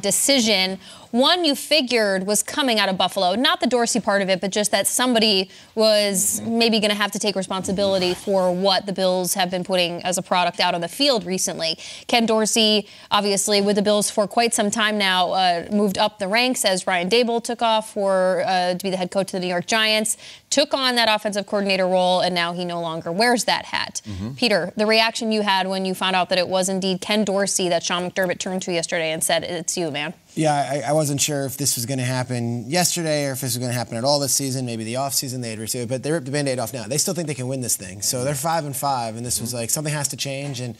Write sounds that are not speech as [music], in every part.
decision one you figured was coming out of Buffalo, not the Dorsey part of it, but just that somebody was maybe going to have to take responsibility for what the Bills have been putting as a product out on the field recently. Ken Dorsey, obviously, with the Bills for quite some time now, uh, moved up the ranks as Brian Daboll took off for uh, to be the head coach of the New York Giants, took on that offensive coordinator role, and now he no longer wears that hat. Mm-hmm. Peter, the reaction you had when you found out that it was indeed Ken Dorsey that Sean McDermott turned to yesterday and said, "It's you, man." Yeah, I, I, wasn't sure if this was going to happen yesterday or if this was going to happen at all this season. Maybe the off season they had received, but they ripped the band-aid off now. They still think they can win this thing, so they're five and five, and this was like something has to change. And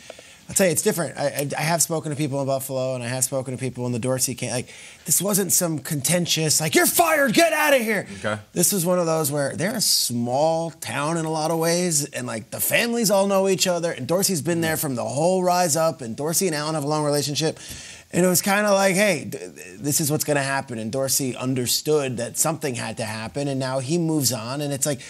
I'll tell you, it's different. I, I, I have spoken to people in Buffalo, and I have spoken to people in the Dorsey camp. Like this wasn't some contentious, like you're fired, get out of here. Okay. This was one of those where they're a small town in a lot of ways, and like the families all know each other. And Dorsey's been there from the whole rise up, and Dorsey and Allen have a long relationship. And it was kind of like, hey, this is what's going to happen. And Dorsey understood that something had to happen, and now he moves on. And it's like,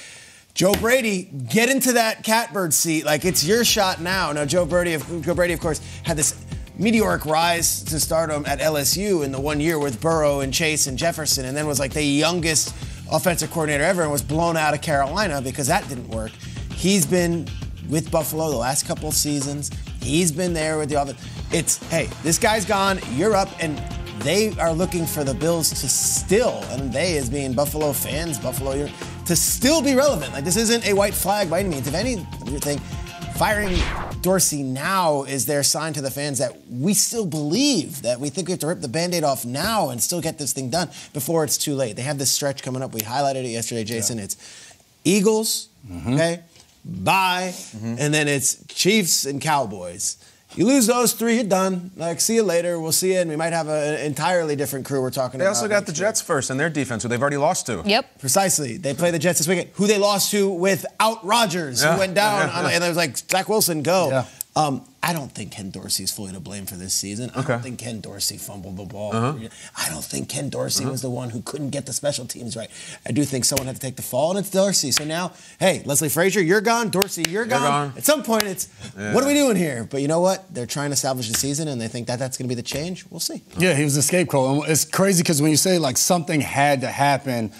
Joe Brady, get into that catbird seat. Like it's your shot now. Now Joe Brady, of, Joe Brady, of course, had this meteoric rise to stardom at LSU in the one year with Burrow and Chase and Jefferson, and then was like the youngest offensive coordinator ever, and was blown out of Carolina because that didn't work. He's been with Buffalo the last couple seasons. He's been there with the offense. It's, hey, this guy's gone, you're up, and they are looking for the Bills to still, and they as being Buffalo fans, Buffalo, to still be relevant. Like, this isn't a white flag by any means. If anything, firing Dorsey now is their sign to the fans that we still believe that we think we have to rip the band-aid off now and still get this thing done before it's too late. They have this stretch coming up. We highlighted it yesterday, Jason. Yeah. It's Eagles, mm-hmm. okay? Bye. Mm-hmm. And then it's Chiefs and Cowboys. You lose those three, you're done. Like, see you later. We'll see you, and we might have an entirely different crew we're talking they about. They also got the Jets first in their defense, who they've already lost to. Yep. Precisely. They play the Jets this weekend, who they lost to without Rodgers, yeah. who went down, yeah, yeah. On, [laughs] and it was like, Zach Wilson, go. Um, I don't think Ken Dorsey is fully to blame for this season. I don't think Ken Dorsey fumbled the ball. Uh-huh. I don't think Ken Dorsey uh-huh. was the one who couldn't get the special teams right. I do think someone had to take the fall, and it's Dorsey. So now, hey, Leslie Frazier, you're gone. Dorsey, you're, you're gone. gone. At some point, it's yeah. what are we doing here? But you know what? They're trying to salvage the season, and they think that that's going to be the change. We'll see. Yeah, he was a scapegoat. It's crazy because when you say like something had to happen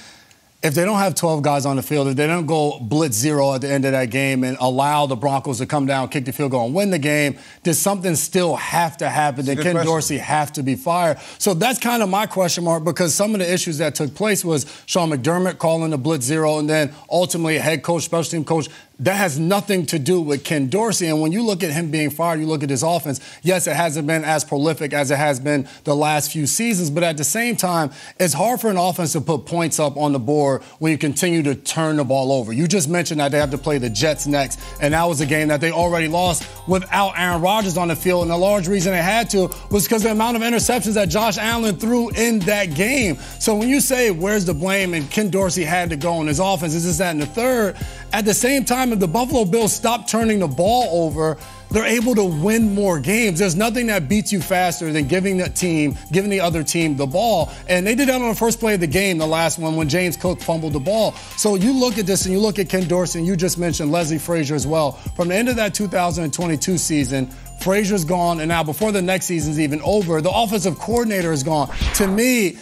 if they don't have 12 guys on the field, if they don't go blitz zero at the end of that game and allow the Broncos to come down, kick the field goal, and win the game, does something still have to happen? Did Ken question. Dorsey have to be fired? So that's kind of my question mark because some of the issues that took place was Sean McDermott calling the blitz zero and then ultimately head coach, special team coach that has nothing to do with Ken Dorsey. And when you look at him being fired, you look at his offense, yes, it hasn't been as prolific as it has been the last few seasons, but at the same time, it's hard for an offense to put points up on the board when you continue to turn the ball over. You just mentioned that they have to play the Jets next, and that was a game that they already lost without Aaron Rodgers on the field. And the large reason they had to was because the amount of interceptions that Josh Allen threw in that game. So when you say, where's the blame, and Ken Dorsey had to go in his offense, is this, that, and the third, at the same time, if the Buffalo Bills stop turning the ball over, they're able to win more games. There's nothing that beats you faster than giving the team, giving the other team the ball. And they did that on the first play of the game, the last one, when James Cook fumbled the ball. So you look at this and you look at Ken Dorsey, and you just mentioned Leslie Frazier as well. From the end of that 2022 season, Frazier's gone, and now before the next season's even over, the offensive coordinator is gone. To me,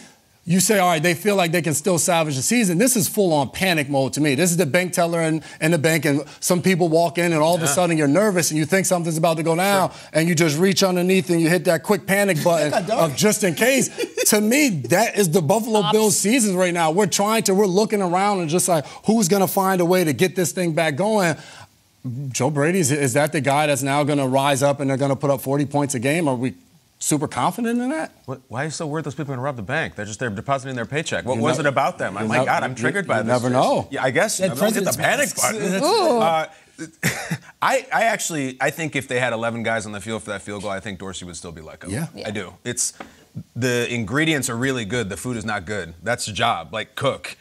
you say, all right, they feel like they can still salvage the season. This is full on panic mode to me. This is the bank teller in, in the bank, and some people walk in, and all of a sudden you're nervous and you think something's about to go down, sure. and you just reach underneath and you hit that quick panic [laughs] button of just in case. [laughs] to me, that is the Buffalo Ops. Bills season right now. We're trying to, we're looking around and just like, who's going to find a way to get this thing back going? Joe Brady, is, is that the guy that's now going to rise up and they're going to put up 40 points a game? Are we super confident in that? What, why are you so worried those people are going to rob the bank? They're just they're depositing their paycheck. What you was never, it about them? Oh my God, I'm triggered you, by you this. Never know. Yeah, I guess. I don't hit the panic button. [laughs] Uh, I, I actually I think if they had 11 guys on the field for that field goal, I think Dorsey would still be let go. Yeah. yeah. I do. It's the ingredients are really good. The food is not good. That's the job. Like cook.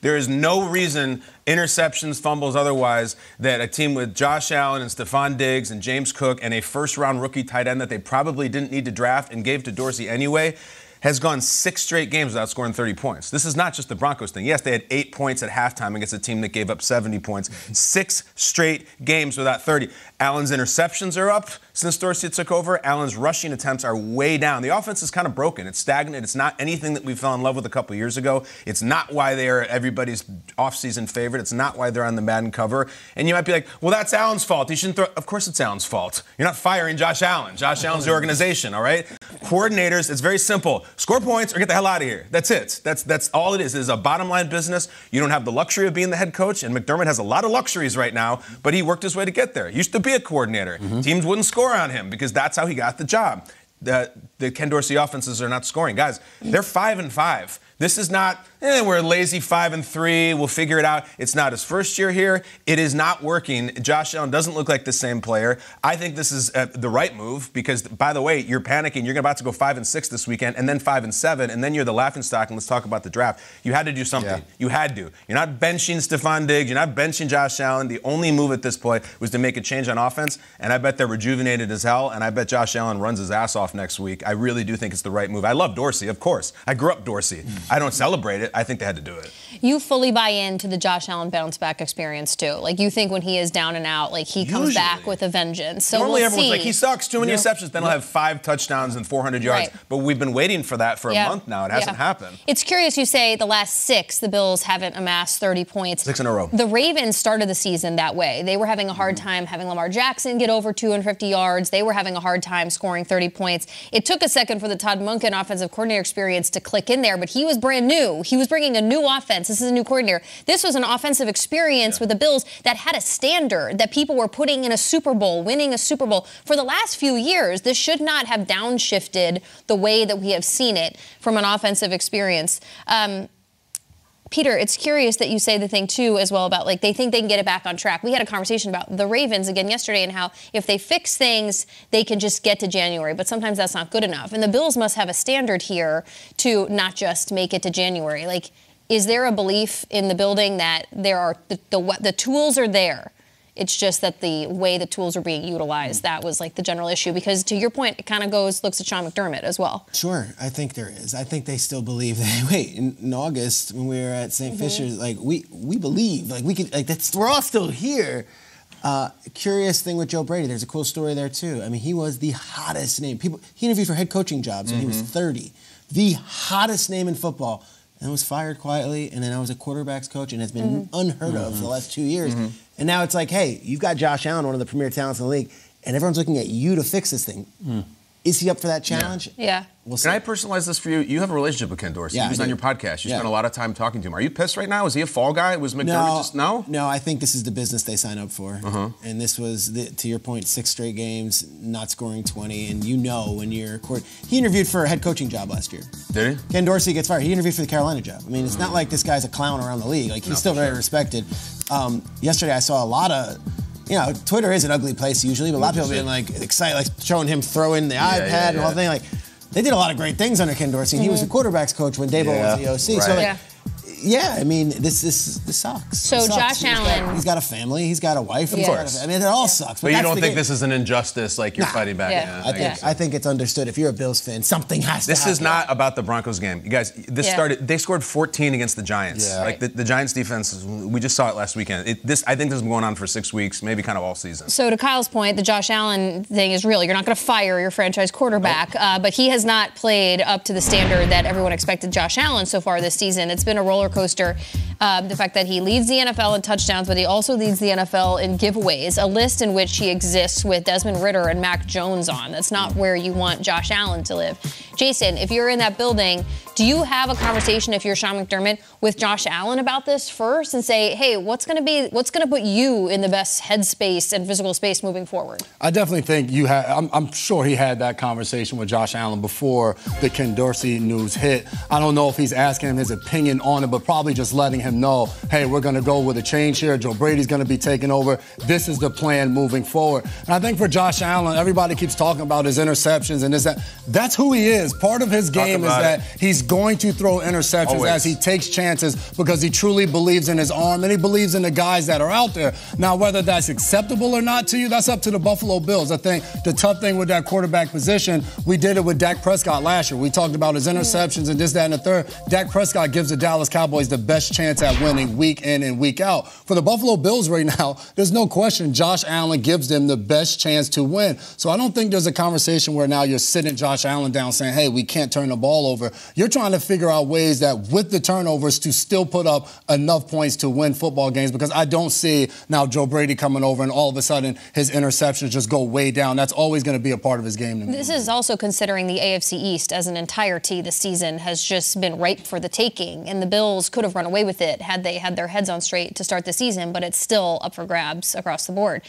There is no reason, interceptions, fumbles, otherwise, that a team with Josh Allen and Stefon Diggs and James Cook and a first round rookie tight end that they probably didn't need to draft and gave to Dorsey anyway, has gone six straight games without scoring 30 points. This is not just the Broncos thing. Yes, they had eight points at halftime against a team that gave up 70 points. Six straight games without 30. Allen's interceptions are up since Dorsey took over. Allen's rushing attempts are way down. The offense is kind of broken. It's stagnant. It's not anything that we fell in love with a couple years ago. It's not why they are everybody's offseason favorite. It's not why they're on the Madden cover. And you might be like, well, that's Allen's fault. He shouldn't throw. Of course, it's Allen's fault. You're not firing Josh Allen. Josh Allen's the organization, all right? Coordinators, it's very simple. Score points or get the hell out of here. That's it. That's that's all it is. It is a bottom line business. You don't have the luxury of being the head coach, and McDermott has a lot of luxuries right now, but he worked his way to get there. He used to be a coordinator. Mm-hmm. Teams wouldn't score on him because that's how he got the job. The, the Ken Dorsey offenses are not scoring. Guys, they're five and five. This is not, eh, we're lazy five and three, we'll figure it out. It's not his first year here. It is not working. Josh Allen doesn't look like the same player. I think this is uh, the right move because, by the way, you're panicking. You're about to go five and six this weekend and then five and seven, and then you're the laughing stock, and let's talk about the draft. You had to do something. Yeah. You had to. You're not benching Stefon Diggs. You're not benching Josh Allen. The only move at this point was to make a change on offense, and I bet they're rejuvenated as hell, and I bet Josh Allen runs his ass off next week. I really do think it's the right move. I love Dorsey, of course. I grew up Dorsey. Mm. I don't celebrate it. I think they had to do it. You fully buy into the Josh Allen bounce back experience too. Like you think when he is down and out, like he comes back with a vengeance. So normally we'll everyone's see. like he sucks, too many yep. receptions, then he'll have five touchdowns and 400 yards. Right. But we've been waiting for that for a month now. It hasn't yeah. happened. It's curious. You say the last six, the Bills haven't amassed 30 points. Six in a row. The Ravens started the season that way. They were having a hard mm-hmm. time having Lamar Jackson get over 250 yards. They were having a hard time scoring 30 points. It took a second for the Todd Monken offensive coordinator experience to click in there, but he was brand new. He was bringing a new offense. This is a new coordinator. This was an offensive experience yeah. with the Bills that had a standard that people were putting in a Super Bowl, winning a Super Bowl. For the last few years, this should not have downshifted the way that we have seen it from an offensive experience. Um, Peter, it's curious that you say the thing too as well about like they think they can get it back on track. We had a conversation about the Ravens again yesterday and how if they fix things, they can just get to January, but sometimes that's not good enough. And the Bills must have a standard here to not just make it to January. Like is there a belief in the building that there are the, the, the tools are there? It's just that the way the tools are being utilized, that was like the general issue. Because to your point, it kind of goes, looks at Sean McDermott as well. Sure, I think there is. I think they still believe that. [laughs] Wait, in, in August when we were at saint mm-hmm. Fisher's, like we we believe, like we could, like that's we're all still here. Uh, curious thing with Joe Brady. There's a cool story there too. I mean, he was the hottest name. People he interviewed for head coaching jobs when mm-hmm. he was mm-hmm. 30. The hottest name in football and was fired quietly. And then I was a quarterbacks coach and has been mm-hmm. unheard of mm-hmm. for the last two years. And now it's like, hey, you've got Josh Allen, one of the premier talents in the league, and everyone's looking at you to fix this thing. Mm. Is he up for that challenge? Yeah. yeah. We'll Can I personalize this for you? You have a relationship with Ken Dorsey. Yeah, he was on your podcast. You yeah. spent a lot of time talking to him. Are you pissed right now? Is he a fall guy? Was McDermott no, just no? No, I think this is the business they sign up for. Uh-huh. And this was, the, to your point, six straight games, not scoring 20. And you know when you're court. He interviewed for a head coaching job last year. Did he? Ken Dorsey gets fired. He interviewed for the Carolina job. I mean, it's mm-hmm. not like this guy's a clown around the league. Like he's no, still very sure. respected. Um, yesterday, I saw a lot of you know, Twitter is an ugly place usually, but a lot of people being like excited, like showing him throwing the yeah, iPad yeah, and the whole thing. Like, they did a lot of great things under Ken Dorsey. Mm-hmm. He was the mm-hmm. quarterbacks coach when Daboll yeah. was the OC. Right. So like, yeah yeah, I mean, this this this sucks. So sucks. Josh he's Allen, got, he's got a family, he's got a wife. Of course. A, I mean, it all sucks. But, but you don't think game. this is an injustice, like you're nah. fighting back? Yeah. I think I think it's understood. If you're a Bills fan, something has this to. This is not about the Broncos game, you guys. This started. They scored 14 against the Giants. Yeah. Like the, the Giants defense, we just saw it last weekend. It, this I think this has been going on for six weeks, maybe kind of all season. So to Kyle's point, the Josh Allen thing is real. You're not going to fire your franchise quarterback, nope. uh, but he has not played up to the standard that everyone expected Josh Allen so far this season. It's been a roller coaster. Um, the fact that he leads the NFL in touchdowns, but he also leads the NFL in giveaways, a list in which he exists with Desmond Ridder and Mac Jones on. That's not where you want Josh Allen to live. Jason, if you're in that building, do you have a conversation if you're Sean McDermott with Josh Allen about this first and say, hey, what's going to be, what's going to put you in the best headspace and physical space moving forward? I definitely think you had, I'm, I'm sure he had that conversation with Josh Allen before the Ken Dorsey news hit. I don't know if he's asking him his opinion on it, but probably just letting him know, hey, we're going to go with a change here. Joe Brady's going to be taking over. This is the plan moving forward. And I think for Josh Allen, everybody keeps talking about his interceptions and this, that. That's who he is. Part of his game is that it. he's going to throw interceptions Always. as he takes chances because he truly believes in his arm and he believes in the guys that are out there. Now, whether that's acceptable or not to you, that's up to the Buffalo Bills. I think the tough thing with that quarterback position, we did it with Dak Prescott last year. We talked about his interceptions and this, that, and the third. Dak Prescott gives the Dallas Cowboys the best chance at winning week in and week out. For the Buffalo Bills right [laughs] now, there's no question Josh Allen gives them the best chance to win. So I don't think there's a conversation where now you're sitting Josh Allen down saying, hey, we can't turn the ball over. You're trying to figure out ways that with the turnovers to still put up enough points to win football games because I don't see now Joe Brady coming over and all of a sudden his interceptions just go way down. That's always going to be a part of his game. This is also considering the AFC East as an entirety this season has just been ripe for the taking, and the Bills could have run away with it had they had their heads on straight to start the season, but it's still up for grabs across the board.